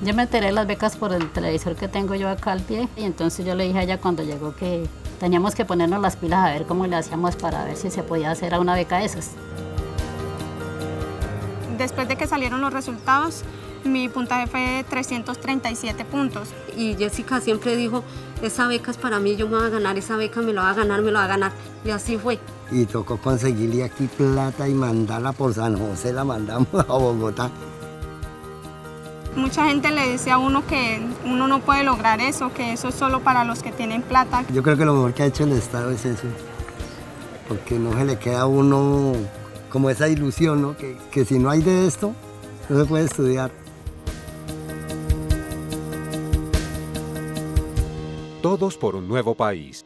Yo me enteré de las becas por el televisor que tengo yo acá al pie y entonces yo le dije a ella cuando llegó que teníamos que ponernos las pilas a ver cómo le hacíamos para ver si se podía hacer a una beca de esas. Después de que salieron los resultados, mi puntaje fue de 337 puntos. Y Jessica siempre dijo, esa beca es para mí, yo me voy a ganar, esa beca me lo va a ganar, me lo va a ganar. Y así fue. Y tocó conseguirle aquí plata y mandarla por San José, la mandamos a Bogotá. Mucha gente le dice a uno que uno no puede lograr eso, que eso es solo para los que tienen plata. Yo creo que lo mejor que ha hecho el Estado es eso, porque no se le queda a uno como esa ilusión, ¿no? Que, que si no hay de esto, no se puede estudiar. Todos por un nuevo país.